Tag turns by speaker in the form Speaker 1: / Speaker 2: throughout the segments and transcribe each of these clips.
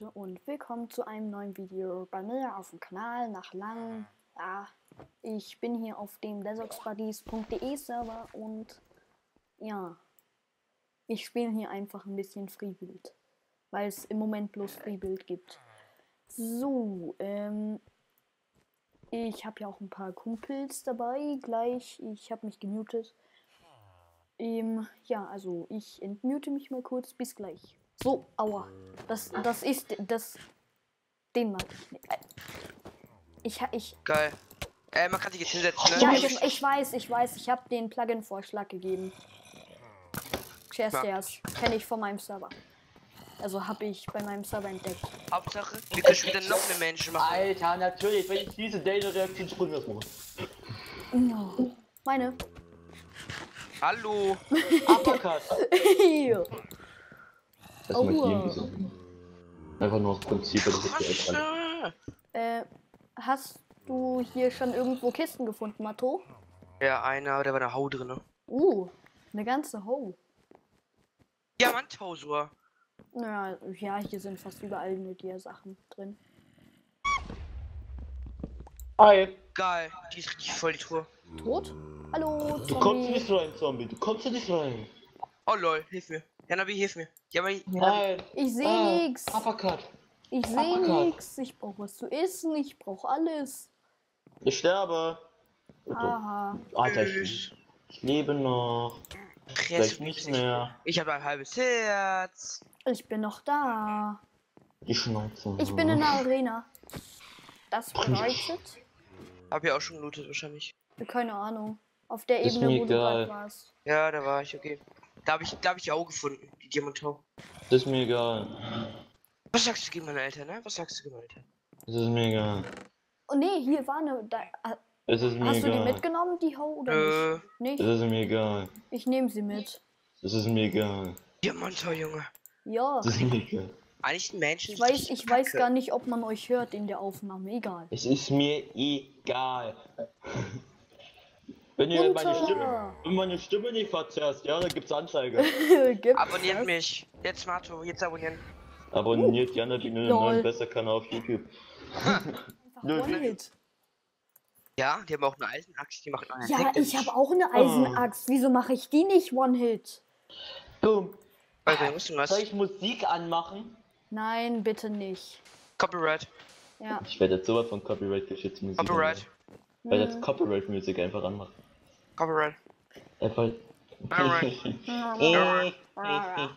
Speaker 1: Leute und willkommen zu einem neuen Video bei mir auf dem Kanal nach langem. Ja, ich bin hier auf dem desoxbuddies.de Server und ja, ich spiele hier einfach ein bisschen Freebuild, weil es im Moment bloß Freebuild gibt. So, ähm, ich habe ja auch ein paar Kumpels dabei, gleich, ich habe mich gemutet. Ähm, ja, also ich entmute mich mal kurz, bis gleich. So, aua. Das, das ist, das, den mag ich Ich, ha- ich,
Speaker 2: Geil. Äh, man kann sich jetzt hinsetzen, ne?
Speaker 1: ja, ich, ich weiß, ich weiß, ich habe den Plugin-Vorschlag gegeben. Shares kenne ich von meinem Server. Also habe ich bei meinem Server entdeckt.
Speaker 2: Hauptsache, wir können wieder noch eine Menschen machen.
Speaker 3: Alter, natürlich, wenn ich diese Data-Reaktion springen das mache.
Speaker 1: Oh, Meine.
Speaker 2: Hallo.
Speaker 3: Uppercut. Erstmal
Speaker 1: Aua.
Speaker 3: hier so. Einfach nur aus Prinzip, dass ich.
Speaker 2: Ah.
Speaker 1: Äh, hast du hier schon irgendwo Kisten gefunden, Matto?
Speaker 2: Ja, einer, aber der war eine Hau drin.
Speaker 1: Uh, eine ganze Ho.
Speaker 2: Diamanthausur.
Speaker 1: Naja, ja, hier sind fast überall nur die Sachen drin.
Speaker 3: Hi.
Speaker 2: Geil. Die ist richtig voll, die Tour.
Speaker 1: Tot? Hallo,
Speaker 3: Du kommst
Speaker 1: Zombie.
Speaker 3: nicht rein, Zombie. Du kommst nicht rein.
Speaker 2: Oh lol, hilf mir. Janabi, hilf mir. Ja, aber
Speaker 3: Nein.
Speaker 1: Ich sehe
Speaker 3: Ah,
Speaker 1: nix.
Speaker 3: Uppercut.
Speaker 1: Ich sehe nix. Ich brauche was zu essen. Ich brauche alles.
Speaker 3: Ich sterbe.
Speaker 1: Aha.
Speaker 3: Alter, ich, ich lebe noch. Vielleicht nicht mehr.
Speaker 2: Ich habe ein halbes Herz.
Speaker 1: Ich bin noch da.
Speaker 3: Die Schnauze.
Speaker 1: Ich bin in der Arena. Das bedeutet,
Speaker 2: Hab ja auch schon gelootet, wahrscheinlich.
Speaker 1: keine Ahnung, auf der Ebene, wo du gerade
Speaker 3: egal.
Speaker 1: warst.
Speaker 2: Ja, da war ich, okay. Da habe ich, da hab ich auch gefunden, die Diamanthau.
Speaker 3: Das ist mir egal.
Speaker 2: Was sagst du gegen meine Eltern, ne? Was sagst du gegen meine Eltern?
Speaker 3: Das ist mir egal.
Speaker 1: Oh nee, hier war eine. Da,
Speaker 3: Es ist mir
Speaker 1: hast du die
Speaker 3: egal.
Speaker 1: mitgenommen, die Ho oder
Speaker 2: Äh,
Speaker 1: nicht?
Speaker 3: Es
Speaker 1: Nicht?
Speaker 3: ist mir egal.
Speaker 1: Ich nehme sie mit.
Speaker 3: Es ist mir egal.
Speaker 2: Diamanthau, Junge.
Speaker 1: Ja.
Speaker 3: Es ist mir egal.
Speaker 2: Eigentlich ein Menschen.
Speaker 1: Ich weiß, ich weiß gar nicht, ob man euch hört in der Aufnahme. Egal.
Speaker 3: Es ist mir egal. Wenn ihr meine. Stimme, wenn meine Stimme nicht verzerrst, ja, dann gibt's Anzeige.
Speaker 1: Gibt's
Speaker 2: Abonniert
Speaker 1: das?
Speaker 2: mich. Jetzt, Mato, jetzt abonnieren.
Speaker 3: Abonniert Jana die
Speaker 1: Lol.
Speaker 3: 09 besser Kanal auf YouTube.
Speaker 2: Ja, die haben auch eine Eisenaxt, die macht einen
Speaker 1: Ja,
Speaker 2: Effekt.
Speaker 1: ich habe auch eine Eisenaxt. Wieso mache ich die nicht One-Hit?
Speaker 3: Boom.
Speaker 2: Also, wir müssen was.
Speaker 3: Soll ich Musik anmachen?
Speaker 1: Nein, bitte nicht.
Speaker 2: Copyright.
Speaker 1: Ja.
Speaker 3: Ich werde jetzt sowas von Copyright geschützte Musik
Speaker 2: Copyright.
Speaker 3: anmachen. Ich werde
Speaker 1: Hm.
Speaker 3: jetzt Copyright Musik einfach anmachen.
Speaker 2: Copyright.
Speaker 3: Einfach.
Speaker 2: Alright.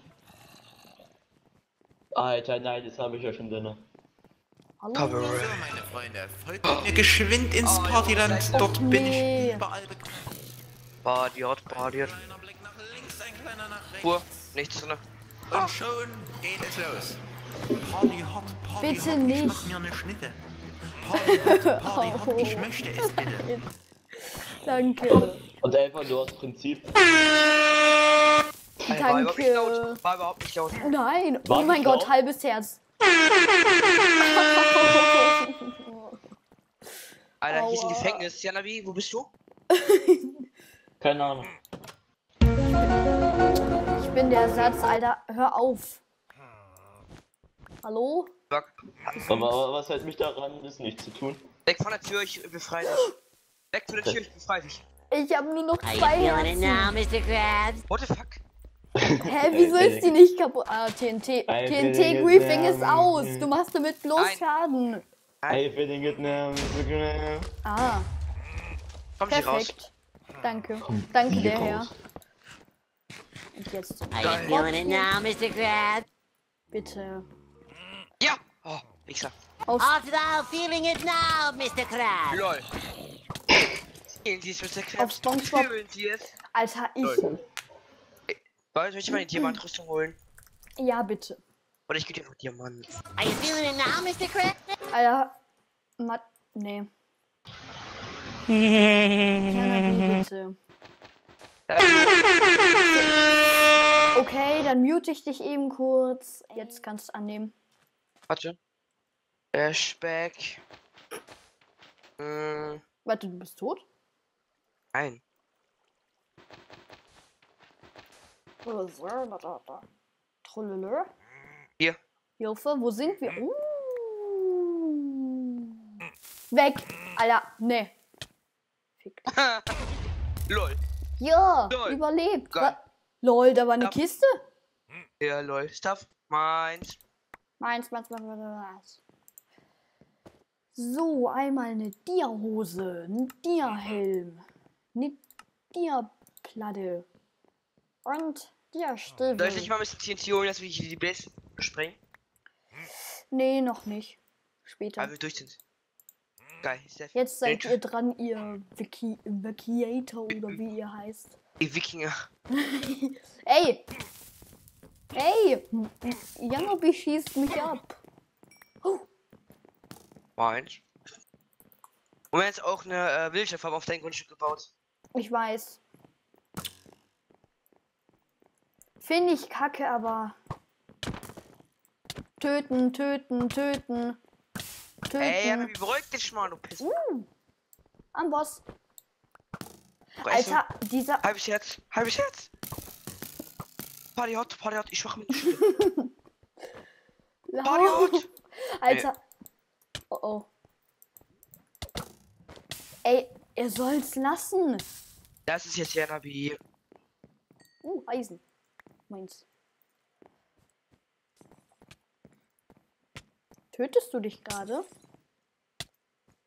Speaker 3: Alter, nein, das habe ich ja schon drin.
Speaker 1: Hallo?
Speaker 4: So, meine Freunde, folgt mir geschwind ins Partyland. Dort bin
Speaker 1: nee.
Speaker 4: ich überall bekannt.
Speaker 2: Badiot, Badiot.
Speaker 4: Kleiner Blick nach links, ein kleiner nach rechts.
Speaker 2: Uhr. Nichts drin.
Speaker 4: Und schon geht es los. Party hot, Party
Speaker 1: Bitte
Speaker 4: hot,
Speaker 1: nicht.
Speaker 4: ich mach mir eine Schnitte. Party hot, Party hot, ich möchte es bitte.
Speaker 1: Danke.
Speaker 3: Und einfach nur aus Prinzip.
Speaker 2: Alter, war überhaupt nicht
Speaker 1: Danke.
Speaker 2: laut. War überhaupt nicht laut.
Speaker 1: Nein.
Speaker 3: War
Speaker 1: oh mein
Speaker 3: nicht
Speaker 1: Gott,
Speaker 3: laut?
Speaker 1: halbes Herz.
Speaker 2: Alter, hier ist ein
Speaker 1: Aua.
Speaker 2: Gefängnis. Janabi, wo bist du?
Speaker 3: Keine Ahnung.
Speaker 1: Ich bin der Ersatz, Alter. Hör auf. Hallo?
Speaker 2: Fuck.
Speaker 3: Aber, aber was hält mich daran, ist nichts zu tun.
Speaker 2: Weg von der Tür, ich befreie dich. Weg von der Tür, ich befreie dich.
Speaker 1: Ich habe nur noch zwei
Speaker 5: feeling it now,
Speaker 1: Herzen.
Speaker 5: Mr. Krabs?
Speaker 2: What the fuck?
Speaker 1: Hä, wieso ist die nicht kaputt? Ah, TNT.
Speaker 3: I
Speaker 1: TNT Griefing ist aus. Du machst damit bloß
Speaker 2: Nein.
Speaker 1: Schaden.
Speaker 3: I feeling it now, Mr. Graham.
Speaker 1: Ah,
Speaker 2: Komm hier raus.
Speaker 1: perfekt. Danke.
Speaker 3: Komm,
Speaker 1: Danke, der Herr. Und jetzt
Speaker 2: Geil.
Speaker 5: feeling it now, Mr. Krabs?
Speaker 1: bitte.
Speaker 2: Ja! Oh, Wichser.
Speaker 1: Aus
Speaker 5: After thou feeling it now, Mr. Krabs?
Speaker 2: LOL. Spielen Sie es mit der
Speaker 1: Auf? SpongeBob. Alter, ich.
Speaker 2: Leute, soll ich mal die Diamantrüstung holen?
Speaker 1: Ja, bitte.
Speaker 2: Oder ich gebe dir noch Diamanten.
Speaker 5: Are you feeling it now, Mr. Krabs?
Speaker 1: Alter, Matt, nee. Bitte. Okay, dann mute ich dich eben kurz. Jetzt kannst du annehmen.
Speaker 2: Warte. Äh, Speck. Hm,
Speaker 1: Warte, du bist tot?
Speaker 2: Nein.
Speaker 1: Trollele.
Speaker 2: Hier.
Speaker 1: Hilfe, wo sind wir? Uh. Weg. Alter, ne. Fick.
Speaker 2: Lol.
Speaker 1: Ja,
Speaker 2: Lol.
Speaker 1: überlebt.
Speaker 2: Geil.
Speaker 1: Lol, da war eine
Speaker 2: Ja.
Speaker 1: Kiste.
Speaker 2: Ja, lol. Stuff. Meins.
Speaker 1: Meins, meins, meins, meins. So, einmal eine Dia-Hose, ein Dia-Helm, eine Dia-Platte und Dia-Stiefel.
Speaker 2: Soll ich nicht mal ein bisschen TNT holen, dass wir die Base sprengen?
Speaker 1: Nee, noch nicht. Später.
Speaker 2: Weil wir durch sind. Geil.
Speaker 1: Jetzt seid ihr dran, ihr Viki Vaciator oder wie ihr heißt.
Speaker 2: Die Wikinger.
Speaker 1: Ey! Ey! Janobi schießt mich ab.
Speaker 2: Meins. Und wir haben jetzt auch eine äh, Wildschirmfarm auf dein Grundstück gebaut.
Speaker 1: Ich weiß. Finde ich kacke, aber. Töten, töten, töten. Töten.
Speaker 2: Ey, aber wie beruhigt dich mal, du Piss.
Speaker 1: Am Boss.
Speaker 2: Weißt
Speaker 1: Alter, dieser.
Speaker 2: Du? Halbes Herz. Halbes Herz. Party hot, Party hot. Ich schwach mit. Party hot.
Speaker 1: Alter. Oh oh. Ey, er soll's lassen.
Speaker 2: Das ist jetzt Janabi.
Speaker 1: Uh, Eisen. Meins. Tötest du dich gerade?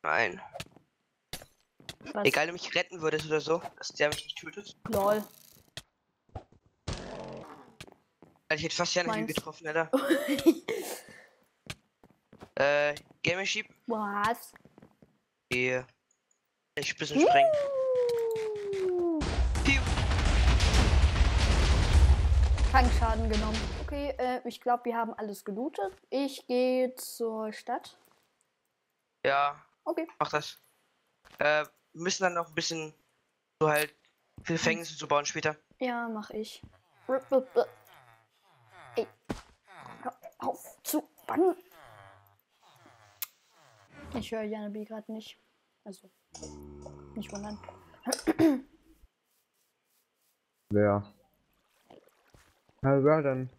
Speaker 2: Nein.
Speaker 1: Was?
Speaker 2: Egal, du mich retten würdest oder so, dass der mich nicht tötet.
Speaker 1: Lol.
Speaker 2: Also ich hätte fast Janabi
Speaker 1: Meins.
Speaker 2: getroffen, Alter. äh, Game Sheep.
Speaker 1: Was?
Speaker 2: Die. Ich ein bisschen sprengen.
Speaker 1: Tankschaden genommen. Okay, äh, ich glaube, wir haben alles gelootet. Ich gehe zur Stadt.
Speaker 2: Ja,
Speaker 1: Okay.
Speaker 2: mach das. Äh, wir müssen dann noch ein bisschen so halt Gefängnisse zu bauen später.
Speaker 1: Ja, mach ich. Ey. Hör auf zu bannen. Ich höre Janabi gerade nicht. Also, nicht wundern.
Speaker 6: Wer? Na, wer denn?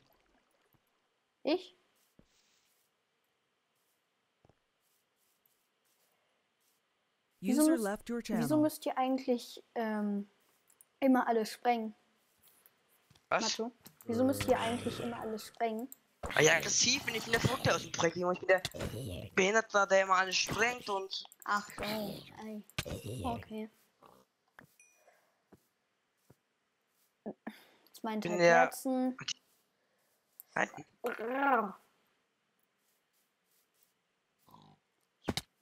Speaker 1: Ich? Wieso
Speaker 7: User
Speaker 1: müsst-
Speaker 7: left your
Speaker 1: Wieso müsst ihr eigentlich ähm, immer alles sprengen,
Speaker 2: Was?
Speaker 1: Matto? Wieso müsst ihr eigentlich immer alles sprengen?
Speaker 2: Ah ja, aggressiv bin ich in der Flucht aus dem Projekt. Ich bin der Behinderter, der immer alles sprengt und.
Speaker 1: Ach so, ei. Okay. Meint
Speaker 2: Bin
Speaker 1: halt
Speaker 2: der-
Speaker 1: Herzen.
Speaker 2: Nein.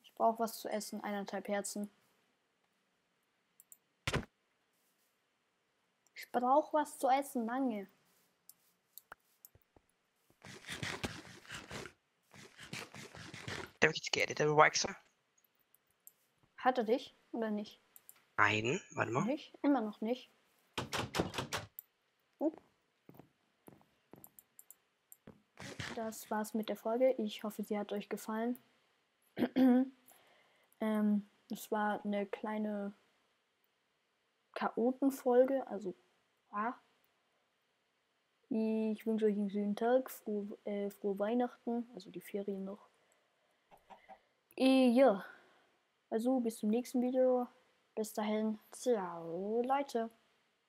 Speaker 1: Ich brauche was zu essen, eineinhalb Herzen. Ich brauche was zu essen, lange.
Speaker 2: Der wird geedit, der Waxer.
Speaker 1: Hat er dich oder nicht?
Speaker 2: Nein, warte mal.
Speaker 1: Nicht? Immer noch nicht. Oh. Das war's mit der Folge. Ich hoffe, sie hat euch gefallen. ähm, es war eine kleine Chaotenfolge, also ja. Ich wünsche euch einen schönen Tag, frohe, äh, frohe Weihnachten, also die Ferien noch. Äh, ja, also bis zum nächsten Video. Bis dahin, ciao Leute.